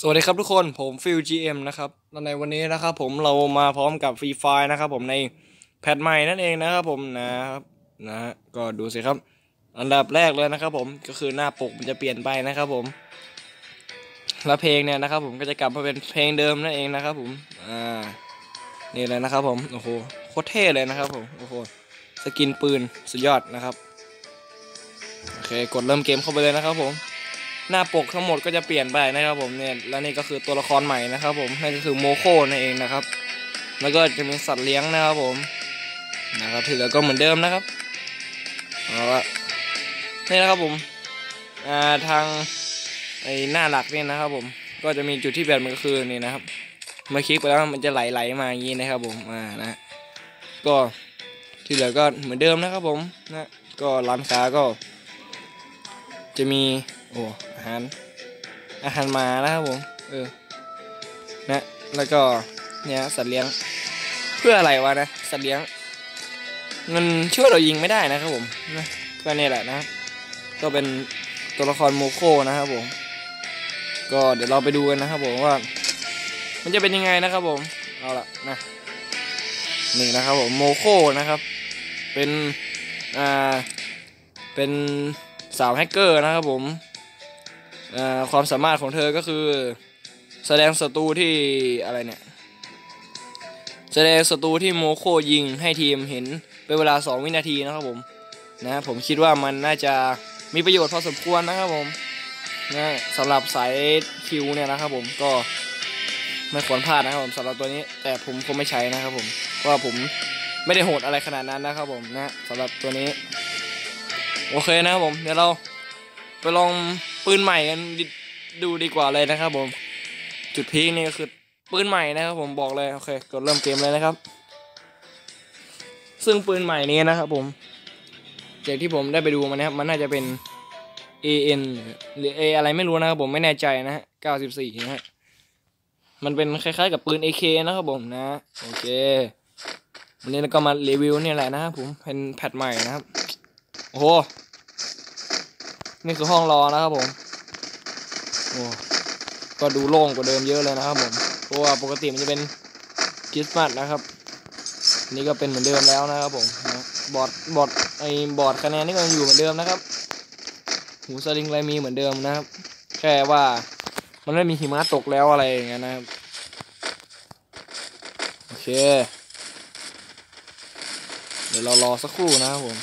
สวัสดีครับทุกคนผมฟิล GM นะครับและในวันนี้นะครับผมเรามาพร้อมกับฟรีไฟนะครับผมใน patch ใหม่นั่นเองนะครับผมนะครับนะฮะก็ดูสิครับ อันดับแรกเลยนะครับผมก็คือหน้าปกมันจะเปลี่ยนไปนะครับผม แล้วเพลงเนี่ยนะครับผมก็จะกลับมาเป็นเพลงเดิมนั่นเองนะครับผมอ่านี่เลยนะครับผมโอ้โหโคตรเท่เลยนะครับผมโอ้โห skin ปืนสุดยอดนะครับโอเคกดเริ่มเกมเข้าไปเลยนะครับผม หน้าปกทั้งหมดก็จะเปลี่ยนไปนะครับผมเนี่ยและนี่ก็คือตัวละครใหม่นะครับผมนั่นก็คือโมโคนั่นเองนะครับ แล้วก็จะมีสัตว์เลี้ยงนะครับผมนะครับที่เหลือก็เหมือนเดิมนะครับเอาละนี่นะครับผมอ่าทางไอ้หน้าหลักนี่นะครับผมก็จะมีจุดที่เปลี่ยนมันก็คือนี่นะครับเมื่อคลิกไปแล้วมันจะไหลๆมาอย่างนี้นะครับผมอ่านะก็ที่เหลือก็เหมือนเดิมนะครับผมนะก็ร้านค้าก็ จะมีโอ้ หาร อาหารหมานะครับผม เออ นะ แล้วก็เนี่ยสัตว์เลี้ยง เพื่ออะไรวะนะ สัตว์เลี้ยง มันช่วยเรายิงไม่ได้นะครับผมนะก็เนี่ยแหละนะ ก็เป็นตัวละครโมโคนะครับผม ก็เดี๋ยวเราไปดูกันนะครับผมว่า มันจะเป็นยังไงนะครับผม เอาละนะ นี่นะครับผมโมโคนะครับ เป็น อ่า เป็นสาวแฮกเกอร์นะครับผม ความสามารถของเธอก็คือ แสดงศัตรูที่อะไรเนี่ย แสดงศัตรูที่โมโคยิงให้ทีมเห็นเป็นเวลา 2 วินาทีนะครับผมนะผมคิดว่ามันน่าจะมีประโยชน์พอสมควรนะครับผมนะสำหรับสายคิวเนี่ยนะครับผมก็ไม่ควรพลาดนะครับผมสำหรับตัวนี้ แต่ผมคงไม่ใช้นะครับผมเพราะว่าผมไม่ได้โหดอะไรขนาดนั้นนะครับผมนะสำหรับตัวนี้ โอเคนะครับผมเดี๋ยวเราไปลอง ปืนใหม่กันด,ดูดีกว่าเลยนะครับผม จุดพีคนี่ก็คือปืนใหม่นะครับผมบอกเลยโอเคกดเริ่มเกมเลยนะครับ ซึ่งปืนใหม่นี้นะครับผมจากที่ผมได้ไปดูมานะครับมันน่าจะเป็น AN หรือ A อะไรไม่รู้นะครับผมไม่แน่ใจนะฮะ94นะฮะมันเป็นคล้ายๆกับปืน AK นะครับผมนะโอเควันนี้เราก็มารีวิวเนี่ยแหละนะครับผมเป็นแพทใหม่นะครับโอ้โห นี่คือห้องรอนะครับผมโอ้ก็ดูโล่งกว่าเดิมเยอะเลยนะครับผมเพราะว่าปกติมันจะเป็นคริสต์มาสนะครับ นี่ก็เป็นเหมือนเดิมแล้วนะครับผมบอร์ดบอร์ดไอ้บอร์ดคะแนนนี่ก็ยังอยู่เหมือนเดิมนะครับ หูสลิงอะไรมีเหมือนเดิมนะครับ แค่ว่ามันไม่มีหิมะตกแล้วอะไรอย่างเงี้ยนะครับโอเค เดี๋ยวเรารอสักครู่นะครับผม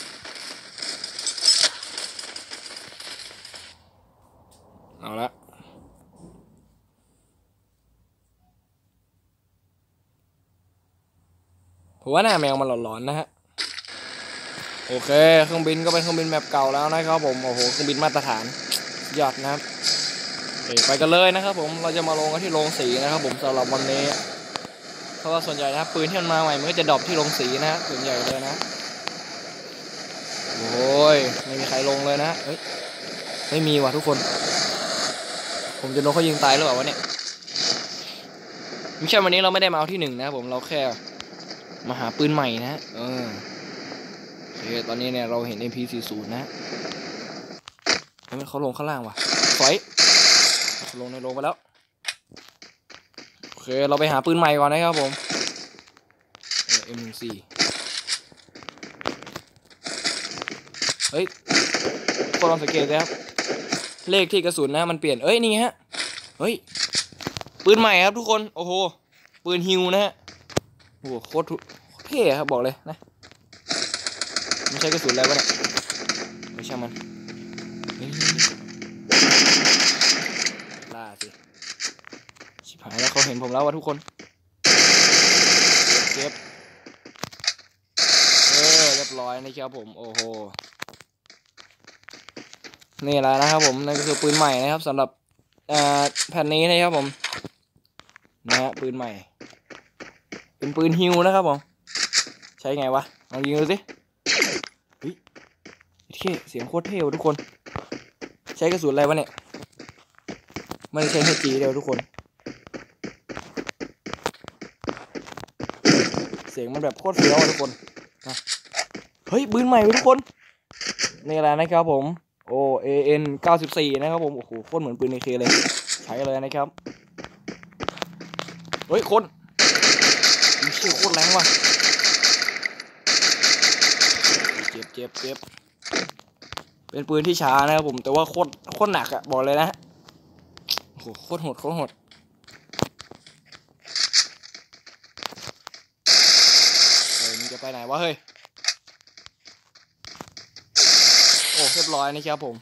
เอาละผมว่าหน้าแมวมันหลอนๆนะฮะ โอเค เครื่องบินก็เป็นเครื่องบินแบบเก่าแล้วนะครับผม โอ้โห เครื่องบินมาตรฐานยอดนะครับโอเคไปกันเลยนะครับผม เราจะมาลงกันที่โรงสีนะครับผมสำหรับวันนี้ เพราะว่าส่วนใหญ่นะครับปืนที่มันมาใหม่มันก็จะดรอปที่โรงสีนะฮะส่วนใหญ่เลยนะ โอ้ย ไม่มีใครลงเลยนะ เฮ้ย ไม่มีว่ะทุกคน ผมจะโดนเขายิงตายหรือเปล่าวะเนี่ยไม่ใช่วันนี้เราไม่ได้มาเอาที่หนึ่งนะครับผมเราแค่มาหาปืนใหม่นะเออโอเคตอนนี้เนี่ยเราเห็น MP40 นะเฮ้ยเขาลงข้างล่างว่ะถอยเขาลงในโรงไปแล้วโอเคเราไปหาปืนใหม่ก่อนนะครับผมเออ M14 เฮ้ยคนลองสังเกตนะครับ เลขที่กระสุนนะมันเปลี่ยนเอ้ยนี่ฮะเฮ้ยปืนใหม่ครับทุกคนโอ้โหปืนฮิวนะฮะโอ้โหโคตรเท่ครับบอกเลยนะไม่ใช่กระสุนแล้ววะเนี่ยไม่ใช่มันล่าสิชิบหายแล้วเขาเห็นผมแล้ววะทุกคนเก็บเออเรียบร้อยนะครับผมโอ้โห นี่แหละนะครับผมนั่นก็คือปืนใหม่นะครับสำหรับแผ่นนี้นะครับผมนะฮะปืนใหม่ เป็นปืนฮิวนะครับผมใช้ไงวะลองยิงดูสิเฮ้ยเท่เสียงโคตรเท่ทุกคน ใช้กระสุนอะไรวะเนี่ยไม่ได้ใช้ให้จีเดียวทุกคน เสียงมันแบบโคตรเฟี้ยวทุกคนเฮ้ยปืนใหม่ทุกคนนี่แหละนะครับผม โอ A N 94นะครับผม โอ้โหโคตรเหมือนปืนในเคเลย ใช้เลยนะครับ เฮ้ย คนเชี่ยโคตรแรงว่ะ เจ็บเจ็บเจ็บเป็นปืนที่ช้านะครับผม แต่ว่าโคตรโคตรหนักอะบอกเลยนะโอ้โหโคตรโหดโคตรโหดเฮ้ยมึงจะไปไหนวะเฮ้ยโอ้เรียบร้อยนะครับผม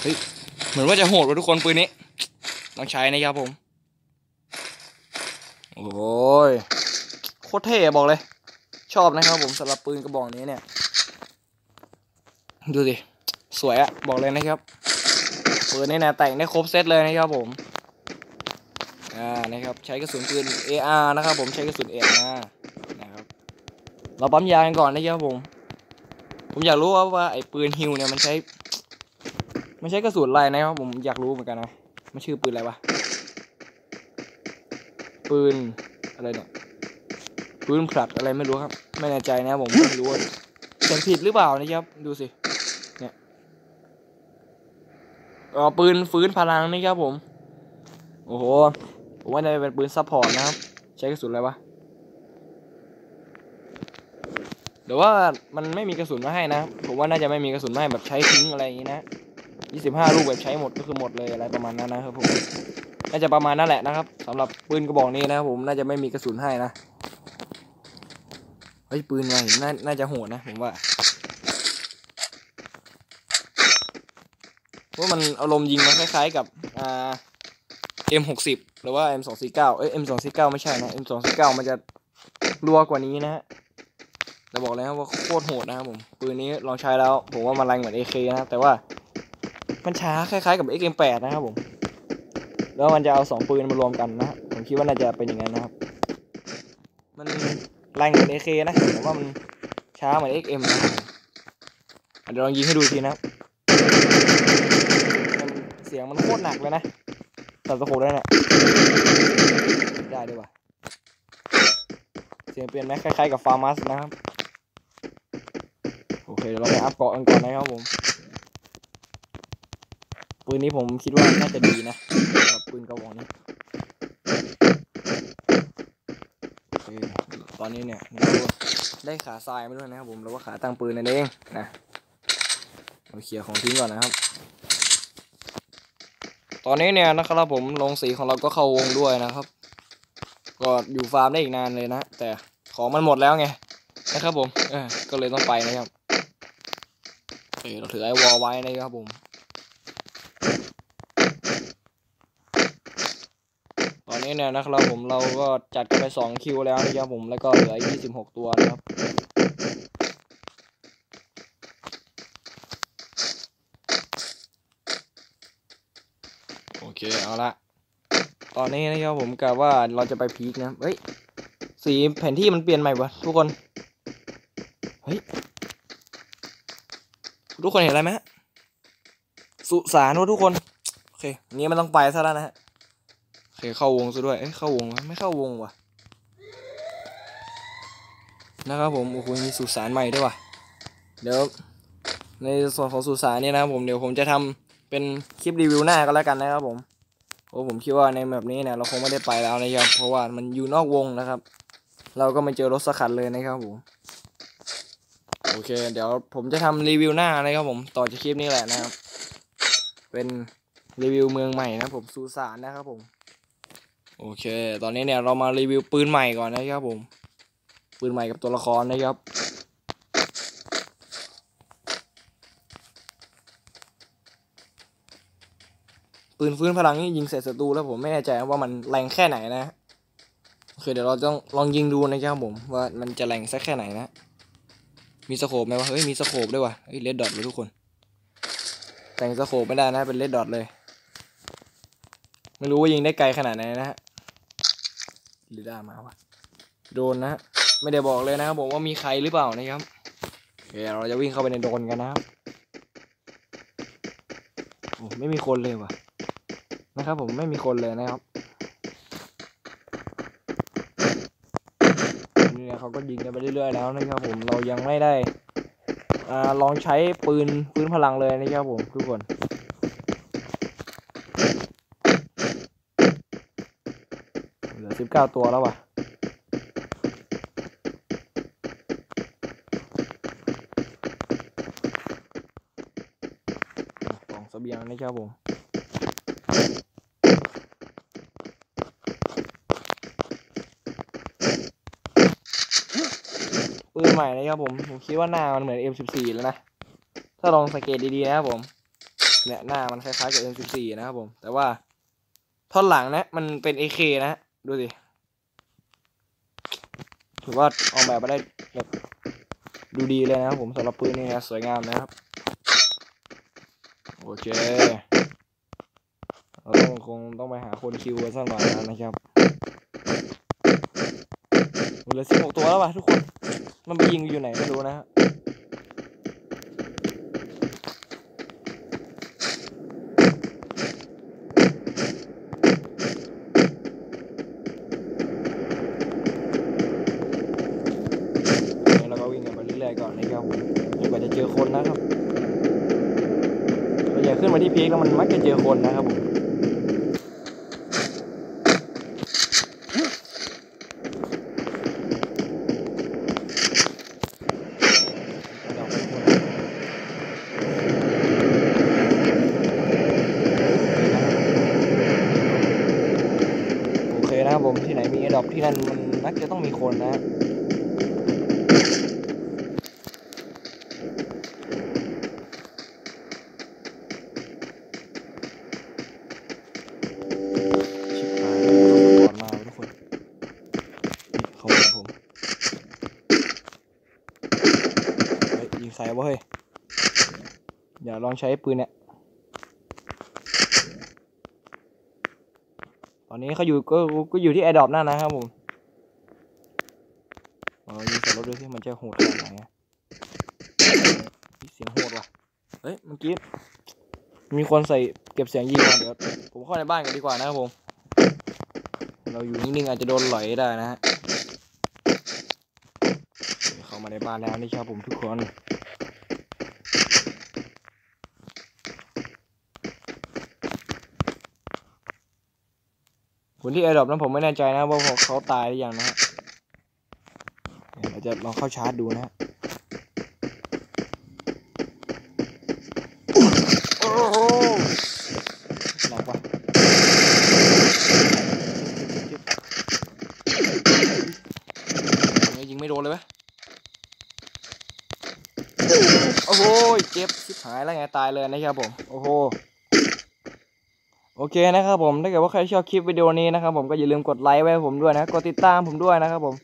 เฮ้ยเหมือนว่าจะโหดว่ะทุกคนปืนนี้ ต้องใช้นะครับผม โอ้ยโคตรเท่อะบอกเลย ชอบนะครับผมสำหรับปืนกระบอกนี้เนี่ย ดูสิสวยอะบอกเลยนะครับปืนนี่นะแต่งได้ครบเซตเลยนะครับผมอ่านะครับใช้กระสุนปืน AR นะครับผมใช้กระสุน AR นะครับเราปั๊มยากันก่อนนะครับผม ผมอยากรู้ว่าว่าไอ้ปืนฮิวเนี่ยมันใช้ มันใช้กระสุนอะไรนะครับผมอยากรู้เหมือนกันนะมันชื่อปืนอะไรวะปืนอะไรเนี่ยปืนผลัดอะไรไม่รู้ครับ ไม่แน่ใจนะผมไม่รู้ว่าเขียนผิดหรือเปล่านะครับดูสิเนี่ยอ๋อปืนฟื้นพลังนี่ครับผม โอ้โหผมว่าน่าจะเป็นปืน support นะครับ ใช้กระสุนอะไรวะ เดี๋ยวว่ามันไม่มีกระสุนมาให้นะ ผมว่าน่าจะไม่มีกระสุนมาให้แบบใช้ทิ้งอะไรอย่างนี้นะยี่สิบห้าลูกแบบใช้หมดก็คือหมดเลยอะไรประมาณนั้นนะครับผมน่าจะประมาณนั่นแหละนะครับสำหรับปืนกระบอกนี้นะครับผมน่าจะไม่มีกระสุนให้นะเฮ้ยปืนไงน่าน่าจะโหดนะผมว่าเพราะมันอารมณ์ยิงมันคล้ายๆกับอ่า M60 หรือว่า M249 เอ้ย M249 ไม่ใช่นะ M249 มันจะรัวกว่านี้นะฮะ แต่บอกเลยครับว่าโคตรโหดนะครับผม ปืนนี้ลองใช้แล้ว ผมว่ามันแรงเหมือน AK นะครับ แต่ว่ามันช้าคล้ายๆกับ XM8 นะครับผม แล้วมันจะเอาสองปืนมารวมกันนะ ผมคิดว่าน่าจะเป็นอย่างนั้นนะครับ มันแรงเหมือน AK นะแต่ว่ามันช้าเหมือน XM นะครับอะเดี๋ยวลองยิงให้ดูทีนะครับเสียงมันโคตรหนักเลยนะตัดสะโพกได้เนี่ยได้ด้วยว่ะเสียงเปลี่ยนไหมคล้ายๆกับฟาร์มัสนะครับ เคเดี๋ยวเราไปอัพเกาะกันก่อนนะครับผม ปืนนี้ผมคิดว่าน่าจะดีนะสำหรับปืนกระบอกนี้ตอนนี้เนี่ยเราได้ขาทรายมาด้วยนะครับผมแล้วว่าขาตั้งปืนนั่นเองนะเราเคลียร์ของทิ้งก่อนนะครับ ตอนนี้เนี่ยนะครับผมลงสีของเราก็เข้าวงด้วยนะครับ ก็อยู่ฟาร์มได้อีกนานเลยนะแต่ของมันหมดแล้วไงนะครับผมก็เลยต้องไปนะครับ เคเราถือไอ้วอลไว้นะครับผมตอนนี้เนี่ยนะครับผมเราก็จัดกันไปสองคิวแล้วนะครับผมแล้วก็เหลือยี่สิบหกตัวนะครับโอเคเอาละตอนนี้นะครับผมกะว่าเราจะไปพีคนะเฮ้ยสีแผนที่มันเปลี่ยนใหม่วะทุกคน เฮ้ย ทุกคนเห็นอะไรไหมฮะสุสานวะทุกคน โอเคงี้มันต้องไปซะแล้วนะฮะโอเคเข้าวงซะด้วยเอ้ยเข้าวงไม่เข้าวงว่ะนะครับผมโอ้โหมีสุสานใหม่ด้วยว่ะเดี๋ยวในส่วนของสุสานเนี่ยนะครับผมเดี๋ยวผมจะทำเป็นคลิปรีวิวหน้าก็แล้วกันนะครับผมโอ้ผมคิดว่าในแบบนี้เนี่ยเราคงไม่ได้ไปแล้วนะครับเพราะว่ามันอยู่นอกวงนะครับ เราก็ไม่เจอรถสักคันเลยนะครับผม โอเค เดี๋ยวผมจะทำรีวิวหน้านะครับผมต่อจากคลิปนี้แหละนะครับ เป็นรีวิวเมืองใหม่นะผมสุสานนะครับผม โอเค ตอนนี้เนี่ยเรามารีวิวปืนใหม่ก่อนนะครับผม ปืนใหม่กับตัวละครนะครับปืนฟื้นพลังนี่ยิงใส่ศัตรูแล้วผมไม่แน่ใจว่ามันแรงแค่ไหนนะโอเคเดี๋ยวเราต้องลองยิงดูนะครับผมว่ามันจะแรงสักแค่ไหนนะ มี scope ไหมวะ เฮ้ย มี scope ด้วยวะเฮ้ย red dot เลยทุกคน แต่ง scope ไม่ได้นะ เป็น red dot เลย ไม่รู้ว่ายิงได้ไกลขนาดไหนนะฮะหรือได้มาวะโดนนะ ไม่ได้บอกเลยนะครับผมว่ามีใครหรือเปล่านะครับโอเคเราจะวิ่งเข้าไปในโดนกันนะครับโอ้ไม่มีคนเลยว่ะ นะครับผมไม่มีคนเลยนะครับนี่นะ เขาก็ยิงกันไปเรื่อยๆแล้วนะครับผมเรายังไม่ได้อ่าลองใช้ปืนปืนพลังเลยนะครับผมทุกคนเหลือสิบเก้าตัวแล้วว่ะกล่องเสบียงนะครับผม ปืนใหม่นะครับผม ผมคิดว่าหน้ามันเหมือน M14 แล้วนะ ถ้าลองสังเกตดีๆนะครับผม เนี่ยหน้ามันคล้ายๆกับ M14 นะครับผม แต่ว่าท่อนหลังนะ มันเป็น AK นะ ดูสิ ถือว่าออกแบบมาได้แบบดูดีเลยนะครับผมสำหรับปืนนี่นะสวยงามนะครับ โอเคเราต้องคงต้องไปหาคนคิวกันสักหน่อยแล้วนะครับเหลือสิบหกตัวแล้วป่ะทุกคน มันไปยิงอยู่ไหนไม่รู้นะฮะเดี๋ยวเราก็วิ่งไปเรื่อยๆก่อนนะครับผมจนกว่าจะเจอคนนะครับส่วนใหญ่ขึ้นมาที่พีคแล้วมันมักจะเจอคนนะครับผมโอเคนะครับผม ที่ไหนมีอดอปที่นั่นมันมักจะต้องมีคนนะชิบหายแล้วก่อนมาทุกคนเขาเห็นผมเฮ้ยิงใครวะเฮ้ย อย่าลองใช้ปืนเนี่ย ตอนนี้เขาอยู่ก็ก็อยู่ที่ airdrop นั่นนะครับผมเออยิงใส่รถด้วยสิมันจะโหดขนาดไหนเสียงโหดว่ะเฮ้ยเมื่อกี้มีคนใส่เก็บเสียงยิงมาเดี๋ยวผมเข้าในบ้านกันดีกว่านะครับผม เราอยู่นิ่งๆอาจจะโดนสอยได้นะฮะเข้ามาในบ้านแล้วนี่ครับผมทุกคน คนที่ airdrop นั้นผมไม่แน่ใจนะว่าเขาตายหรือยังนะฮะเราจะลองเข้าชาร์จดูนะฮะโอ้โหนักว่ะยิงยิงไม่โดนเลยไหมโอ้โหเจ็บชิบหายแล้วไงตายเลยนะครับผม โอ้โห โอเคนะครับผมถ้าเกิดว่าใครชอบคลิปวิดีโอนี้นะครับผมก็อย่าลืมกดไลค์ไว้ผมด้วยนะกดติดตามผมด้วยนะครับผม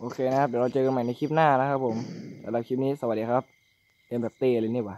โอเคนะครับเดี๋ยวเราเจอกันใหม่ในคลิปหน้านะครับผมสำหรับคลิปนี้สวัสดีครับเต็มแบบเต้เลยนี่หวะ